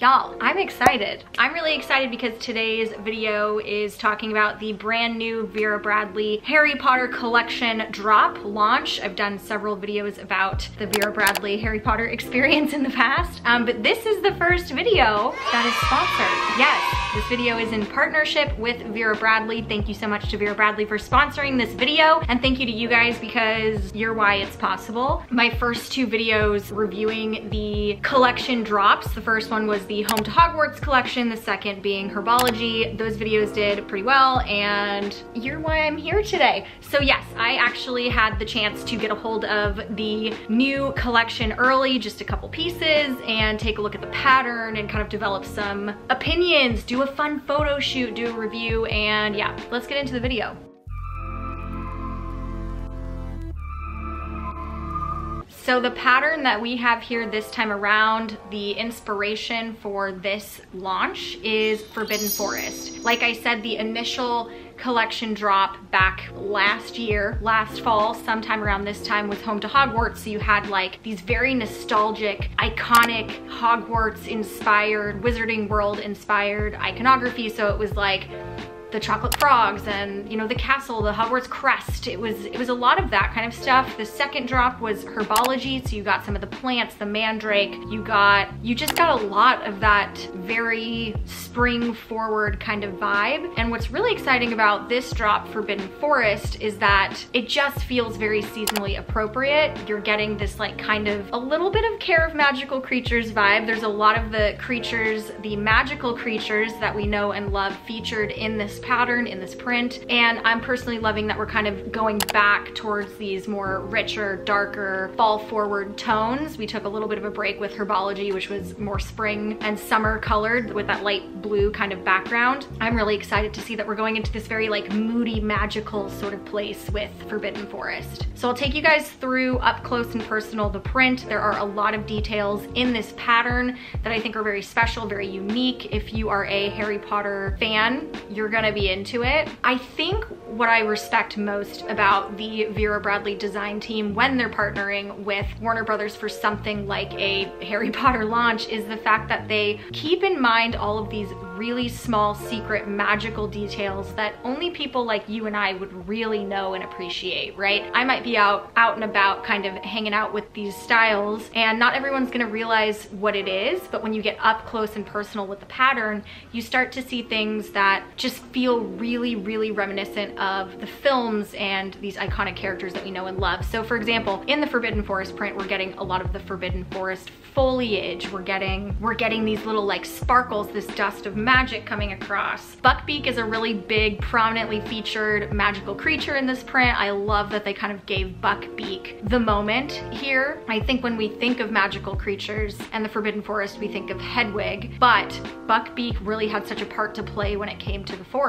Y'all, I'm excited. I'm really excited because today's video is talking about the brand new Vera Bradley Harry Potter collection drop launch. I've done several videos about the Vera Bradley Harry Potter experience in the past, um, but this is the first video that is sponsored. Yes, this video is in partnership with Vera Bradley. Thank you so much to Vera Bradley for sponsoring this video, and thank you to you guys because you're why it's possible. My first two videos reviewing the collection drops, the first one was the Home to Hogwarts collection, the second being Herbology. Those videos did pretty well and you're why I'm here today. So yes, I actually had the chance to get a hold of the new collection early, just a couple pieces, and take a look at the pattern and kind of develop some opinions, do a fun photo shoot, do a review, and yeah, let's get into the video. So the pattern that we have here this time around, the inspiration for this launch is Forbidden Forest. Like I said, the initial collection drop back last year, last fall, sometime around this time with Home to Hogwarts. So you had like these very nostalgic, iconic Hogwarts inspired, Wizarding World inspired iconography. So it was like the chocolate frogs and you know the castle the hogwarts crest. It was it was a lot of that kind of stuff. The second drop was herbology so you got some of the plants the mandrake. You got you just got a lot of that very spring forward kind of vibe. And what's really exciting about this drop forbidden forest is that it just feels very seasonally appropriate. You're getting this like kind of a little bit of care of magical creatures vibe. There's a lot of the creatures the magical creatures that we know and love featured in this pattern in this print. And I'm personally loving that we're kind of going back towards these more richer, darker, fall forward tones. We took a little bit of a break with Herbology, which was more spring and summer colored with that light blue kind of background. I'm really excited to see that we're going into this very like moody, magical sort of place with Forbidden Forest. So I'll take you guys through up close and personal the print. There are a lot of details in this pattern that I think are very special, very unique. If you are a Harry Potter fan, you're gonna be into it. I think what I respect most about the Vera Bradley design team when they're partnering with Warner Brothers for something like a Harry Potter launch is the fact that they keep in mind all of these really small, secret, magical details that only people like you and I would really know and appreciate, right? I might be out, out and about kind of hanging out with these styles and not everyone's gonna realize what it is, but when you get up close and personal with the pattern, you start to see things that just feel really, really reminiscent of the films and these iconic characters that we know and love. So for example, in the Forbidden Forest print, we're getting a lot of the Forbidden Forest foliage. We're getting, we're getting these little like sparkles, this dust of magic coming across. Buckbeak is a really big, prominently featured magical creature in this print. I love that they kind of gave Buckbeak the moment here. I think when we think of magical creatures and the Forbidden Forest, we think of Hedwig, but Buckbeak really had such a part to play when it came to the forest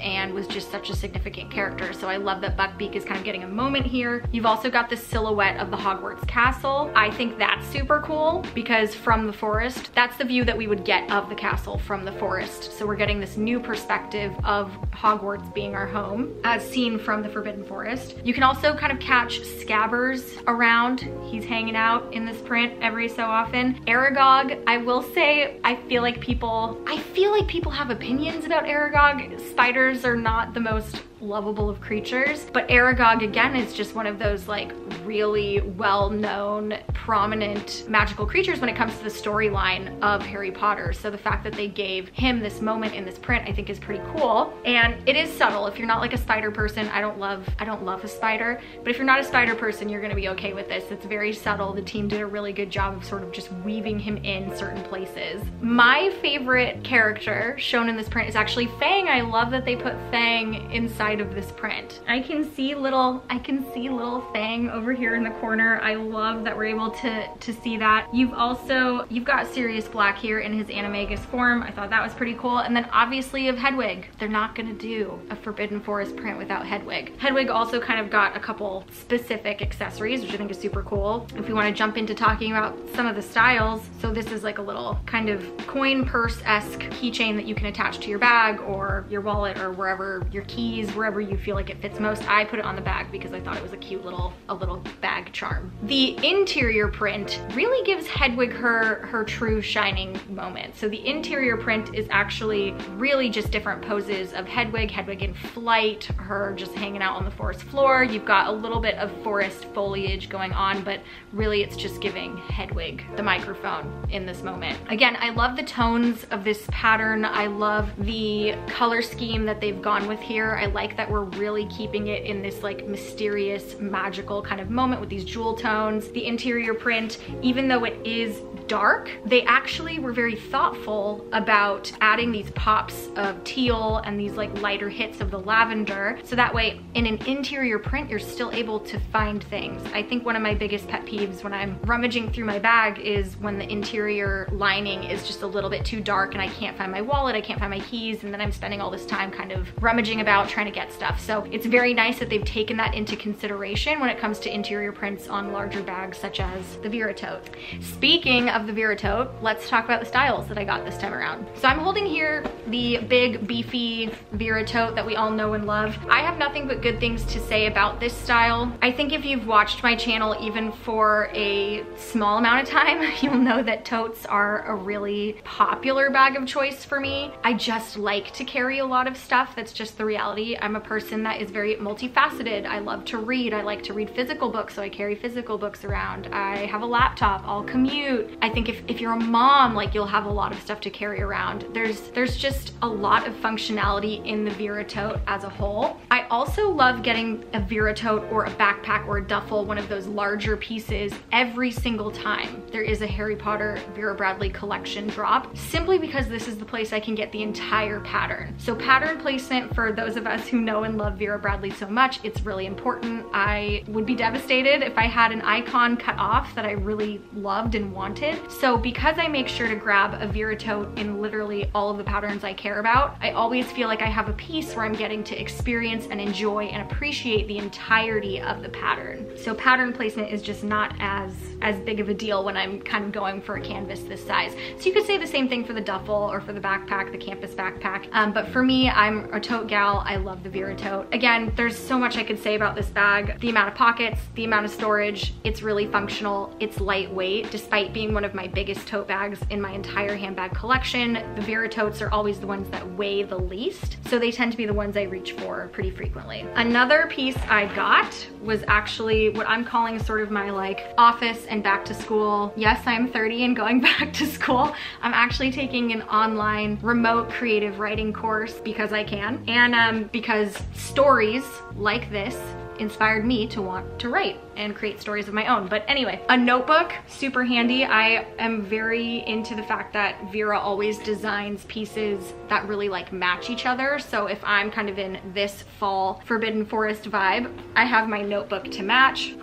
and was just such a significant character. So I love that Buckbeak is kind of getting a moment here. You've also got the silhouette of the Hogwarts castle. I think that's super cool because from the forest, that's the view that we would get of the castle from the forest. So we're getting this new perspective of Hogwarts being our home as seen from the Forbidden Forest. You can also kind of catch Scabbers around. He's hanging out in this print every so often. Aragog, I will say, I feel like people, I feel like people have opinions about Aragog. Spiders are not the most lovable of creatures. But Aragog, again, is just one of those like really well-known, prominent magical creatures when it comes to the storyline of Harry Potter. So the fact that they gave him this moment in this print, I think is pretty cool. And it is subtle. If you're not like a spider person, I don't love, I don't love a spider, but if you're not a spider person, you're gonna be okay with this. It's very subtle. The team did a really good job of sort of just weaving him in certain places. My favorite character shown in this print is actually Fang. I love that they put Fang inside of this print. I can see little, I can see little Fang over here in the corner. I love that we're able to, to see that. You've also, you've got Sirius Black here in his Animagus form. I thought that was pretty cool. And then obviously of Hedwig. They're not gonna do a Forbidden Forest print without Hedwig. Hedwig also kind of got a couple specific accessories, which I think is super cool. If we wanna jump into talking about some of the styles, so this is like a little kind of coin purse-esque keychain that you can attach to your bag or your wallet or wherever your keys, wherever you feel like it fits most. I put it on the bag because I thought it was a cute little, a little bag charm. The interior print really gives Hedwig her, her true shining moment. So the interior print is actually really just different poses of Hedwig, Hedwig in flight, her just hanging out on the forest floor. You've got a little bit of forest foliage going on, but really it's just giving Hedwig the microphone in this moment. Again, I love the tones of this pattern. I love the color scheme that they've gone with here. I like that we're really keeping it in this like mysterious, magical kind of moment with these jewel tones. The interior print, even though it is dark, they actually were very thoughtful about adding these pops of teal and these like lighter hits of the lavender. So that way in an interior print, you're still able to find things. I think one of my biggest pet peeves when I'm rummaging through my bag is when the interior lining is just a little bit too dark and I can't find my wallet, I can't find my keys, and then I'm spending all this time kind of rummaging about trying to get stuff. So it's very nice that they've taken that into consideration when it comes to interior prints on larger bags such as the Vera tote. Speaking of the Vera tote, let's talk about the styles that I got this time around. So I'm holding here the big beefy Vera tote that we all know and love. I have nothing but good things to say about this style. I think if you've watched my channel even for a small amount of time, you'll know that totes are a really popular bag of choice for me. I just like to carry a lot of stuff. That's just the reality. I'm a person that is very multifaceted. I love to read. I like to read physical books, so I carry physical books around. I have a laptop. I'll commute. I think if, if you're a mom, like you'll have a lot of stuff to carry around. There's, there's just a lot of functionality in the Vera tote as a whole. I also love getting a Vera tote or a backpack or a duffel, one of those larger pieces every single time there is a Harry Potter Vera Bradley collection drop, simply because this is the place I can get the entire pattern. So pattern placement for those of us who know and love Vera Bradley so much, it's really important. I would be devastated if I had an icon cut off that I really loved and wanted. So because I make sure to grab a Vera tote in literally all of the patterns I care about, I always feel like I have a piece where I'm getting to experience and enjoy and appreciate the entirety of the pattern. So pattern placement is just not as, as big of a deal when I'm kind of going for a canvas this size. So you could say the same thing for the duffel or for the backpack, the campus backpack. Um, but for me, I'm a tote gal. I love the Vera tote. Again, there's so much I could say about this bag. The amount of pockets, the amount of storage, it's really functional. It's lightweight, despite being one of my biggest tote bags in my entire handbag collection. The Vera totes are always the ones that weigh the least, so they tend to be the ones I reach for pretty frequently. Another piece I got was actually what I'm calling sort of my like office and back to school. Yes, I'm 30 and going back to school. I'm actually taking an online remote creative writing course because I can and um, because stories like this inspired me to want to write and create stories of my own. But anyway, a notebook, super handy. I am very into the fact that Vera always designs pieces that really like match each other. So if I'm kind of in this fall Forbidden Forest vibe, I have my notebook to match.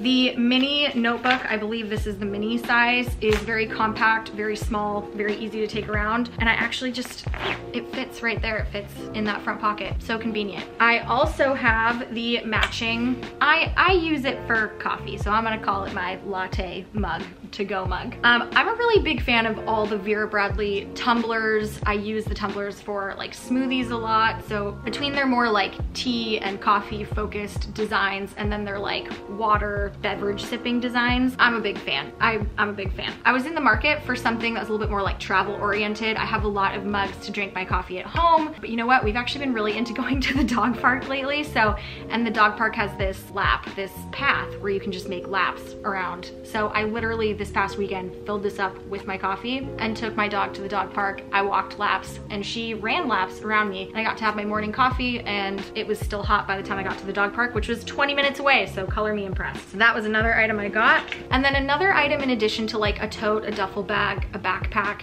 The mini notebook, I believe this is the mini size, is very compact, very small, very easy to take around. And I actually just, it fits right there. It fits in that front pocket. So convenient. I also have the matching, I, I use it for coffee. So I'm gonna call it my latte mug, to go mug. Um, I'm a really big fan of all the Vera Bradley tumblers. I use the tumblers for like smoothies a lot. So between their more like tea and coffee focused designs and then their like water beverage sipping designs. I'm a big fan. I, I'm a big fan. I was in the market for something that was a little bit more like travel oriented. I have a lot of mugs to drink my coffee at home, but you know what? We've actually been really into going to the dog park lately. So, and the dog park has this lap, this path where you can just make laps around. So I literally this past weekend filled this up with my coffee and took my dog to the dog park. I walked laps and she ran laps around me. And I got to have my morning coffee and it was still hot by the time I got to the dog park, which was 20 minutes away. So color me impressed. So that was another item I got. And then another item in addition to like a tote, a duffel bag, a backpack,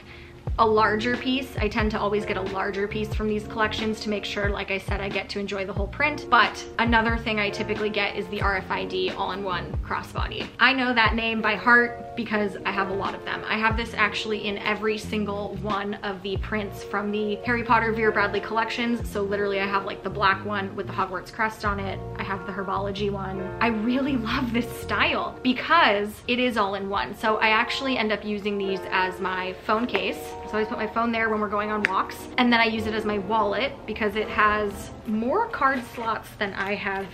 a larger piece. I tend to always get a larger piece from these collections to make sure, like I said, I get to enjoy the whole print. But another thing I typically get is the RFID all-in-one crossbody. I know that name by heart because I have a lot of them. I have this actually in every single one of the prints from the Harry Potter Vera Bradley collections. So literally I have like the black one with the Hogwarts crest on it. I have the Herbology one. I really love this style because it is all in one. So I actually end up using these as my phone case So I always put my phone there when we're going on walks. And then I use it as my wallet because it has more card slots than I have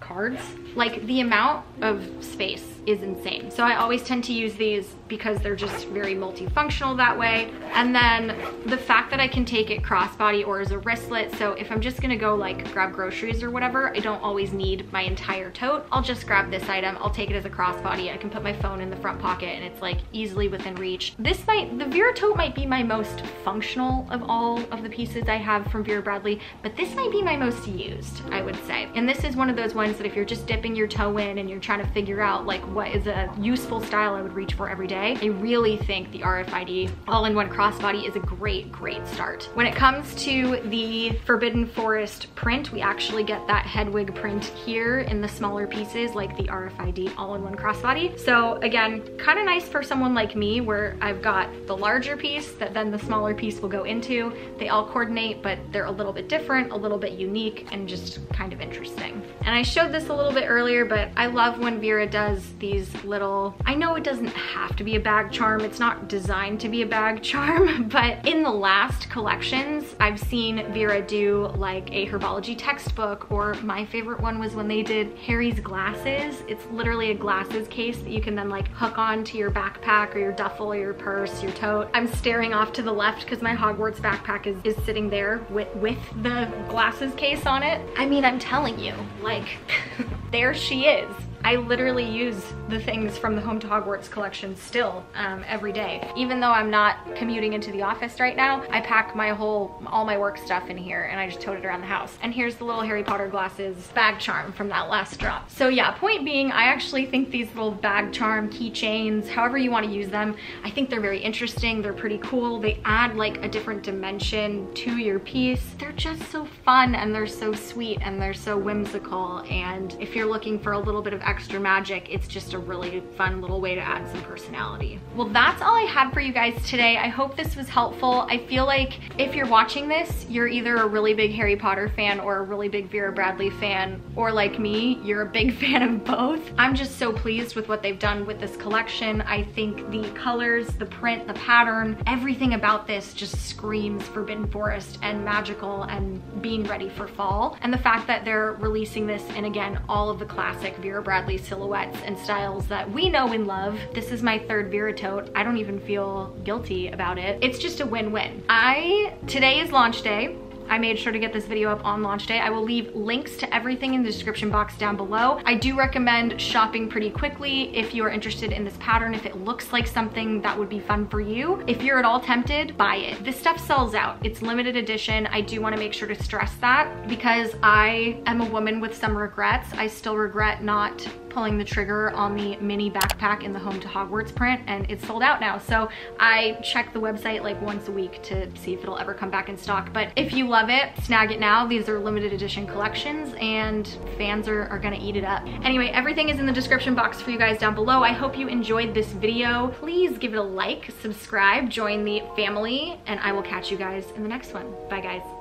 cards. Like the amount of space is insane. So I always tend to use these because they're just very multifunctional that way. And then the fact that I can take it crossbody or as a wristlet. So if I'm just gonna go like grab groceries or whatever, I don't always need my entire tote. I'll just grab this item. I'll take it as a crossbody. I can put my phone in the front pocket and it's like easily within reach. This might, the Vera tote might be my most functional of all of the pieces I have from Vera Bradley, but this might be my most used, I would say. And this is one of those ones that if you're just dipping your toe in and you're trying to figure out like what is a useful style I would reach for every day, I really think the RFID all-in-one crossbody is a great, great start. When it comes to the Forbidden Forest print, we actually get that Hedwig print here in the smaller pieces like the RFID all-in-one crossbody. So again, kind of nice for someone like me where I've got the larger piece that then the smaller piece will go into. They all coordinate, but they're a little bit different, a little bit unique, and just kind of interesting. And I showed this a little bit earlier, but I love when Vera does these little, I know it doesn't have to be a bag charm. It's not designed to be a bag charm, but in the last collections, I've seen Vera do like a herbology textbook or my favorite one was when they did Harry's glasses. It's literally a glasses case that you can then like hook on to your backpack or your duffel or your purse, your tote. I'm staring off to the left because my Hogwarts backpack is, is sitting there with, with the glasses case on it. I mean, I'm telling you, like, there she is. I literally use the things from the Home to Hogwarts collection still um, every day. Even though I'm not commuting into the office right now, I pack my whole, all my work stuff in here and I just tote it around the house. And here's the little Harry Potter glasses bag charm from that last drop. So yeah, point being, I actually think these little bag charm keychains, however you want to use them, I think they're very interesting. They're pretty cool. They add like a different dimension to your piece. They're just so fun and they're so sweet and they're so whimsical. And if you're looking for a little bit of extra magic, it's just a really fun little way to add some personality. Well, that's all I had for you guys today. I hope this was helpful. I feel like if you're watching this, you're either a really big Harry Potter fan or a really big Vera Bradley fan, or like me, you're a big fan of both. I'm just so pleased with what they've done with this collection. I think the colors, the print, the pattern, everything about this just screams Forbidden Forest and magical and being ready for fall. And the fact that they're releasing this in, again, all of the classic Vera Bradley silhouettes and styles that we know and love. This is my third Vera tote. I don't even feel guilty about it. It's just a win-win. I, today is launch day. I made sure to get this video up on launch day. I will leave links to everything in the description box down below. I do recommend shopping pretty quickly if you are interested in this pattern, if it looks like something that would be fun for you. If you're at all tempted, buy it. This stuff sells out. It's limited edition. I do wanna make sure to stress that because I am a woman with some regrets. I still regret not pulling the trigger on the mini backpack in the Home to Hogwarts print and it's sold out now. So I check the website like once a week to see if it'll ever come back in stock. But if you love it, snag it now. These are limited edition collections and fans are, are gonna eat it up. Anyway, everything is in the description box for you guys down below. I hope you enjoyed this video. Please give it a like, subscribe, join the family, and I will catch you guys in the next one. Bye guys.